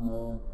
음.